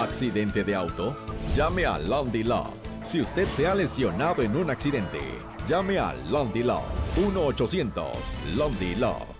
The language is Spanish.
¿Accidente de auto? Llame a Landy Law. Si usted se ha lesionado en un accidente, llame a Landy Law. 1-800 Landy Law.